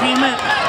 team it.